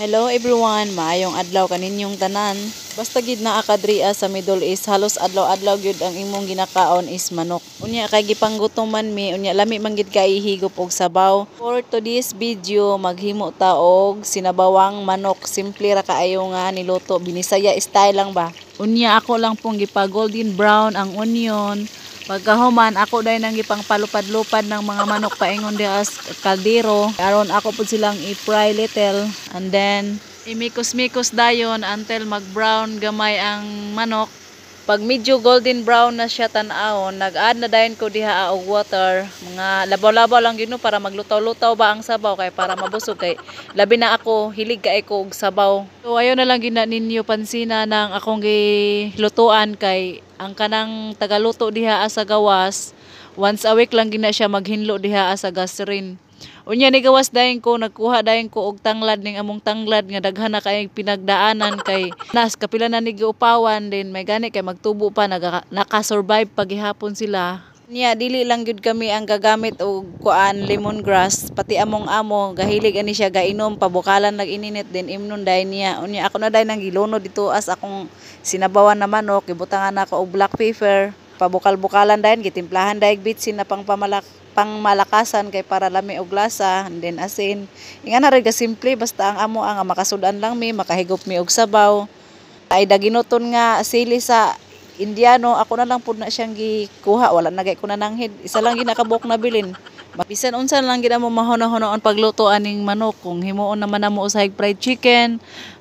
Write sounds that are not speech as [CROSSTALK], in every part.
Hello everyone, maayong adlaw kaninyong tanan. Basta gid naa ka dria sa Middle East, halos adlaw-adlaw gyud ang imong ginakaon is manok. Unya kay gipanggutom man mi, unya lami man gid kay higop og sabaw. For today's video, maghimo ta og sinabawang manok. Simple ra kaayo nga niluto, binisaya style lang ba. Unya ako lang pong gipa golden brown ang onion. Pagkahuman, ako dahil nang gipang palupad-lupad ng mga manok paingon di as kaldero. Aron ako po silang i-fry little. And then, imikos-mikos dayon until mag-brown gamay ang manok. Pag medyo golden brown na siya tan-awon, nag-add na dayon ko diha og water. Mga labaw-labaw lang gino para maglutaw-lutaw ba ang sabaw kay para mabusog kay labi na ako hilig kay ko og sabaw. So ayo na lang gina ninyo pansina ng akong gilutuan kay ang kanang tagaluto diha sa gawas once a week lang gina siya maghinlo diha sa gasoline. Unya ni gawas dayon ko nagkuha dayon ko og tanglad ning among tanglad nga daghan na kay pinagdaanan kay nas kapila na ni giupawan din may gani kay magtubo pa naga, naka-survive pagihapon sila. Niya dili lang gyud kami ang gagamit og kuan lemongrass pati among amo gahilig ani siya gainom pabukalan nag ininit din imnon dayon niya. Unya ako na dayon nang giluno dito as akong sinabawan na manok gibutangan nako og black pepper pabukal-bukalan dayon gitimplahan dayon bitsin na pang pamalak pang malakasan kay para lami og lasa and then asin. Inga na rin ka simple basta ang amo ang makasudan lang mi makahigop mi og sabaw. Ay daginoton nga sili sa Indiano ako na lang pud na siyang gikuha wala na gay ko na nanghid. Isa lang ginakabok na bilin. Bisan unsa lang gid mo mahuna-hunaon pagluto aning manok. Kung himuon naman namo usahay fried chicken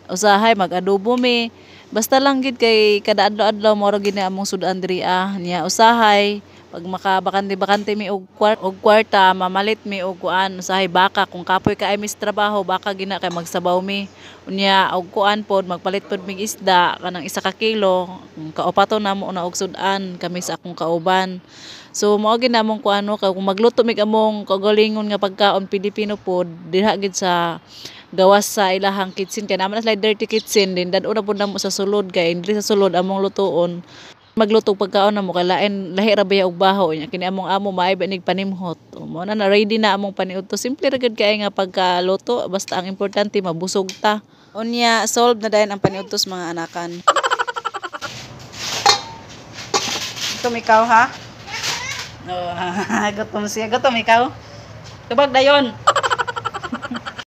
usahay mag-adobo mi. Basta lang gid kay kada adlaw-adlaw mo gid na among sudan diri ah niya usahay. Pag makabakante-bakante mi og kwart og kwarta mamalit mi og kuan usahay baka kung kapoy ka ay mis trabaho baka gina kay magsabaw mi. Unya og kuan pod magpalit pod mig isda kanang isa ka kilo kung kaupato na mo na og sudan kami sa akong kauban. So mao gid namong kuano kung magluto mig among kagalingon nga pagkaon Pilipino pod diha gid sa gawas sa ilahang kitchen kay naman na sila dirty kitchen din dad una pud namo sa sulod kay dili sa sulod among lutoon magluto pagkaon na mo kay lain lahi ra baya og baho nya kini among amo maay ba nig panimhot mo na na ready na among paniudto simple ra gid kay nga pagkaluto basta ang importante mabusog ta unya solve na dayon ang paniudtos mga anakan Gutom ikaw ha? [LAUGHS] Oh, [LAUGHS] gutom siya. Gutom ikaw? Tubag dayon.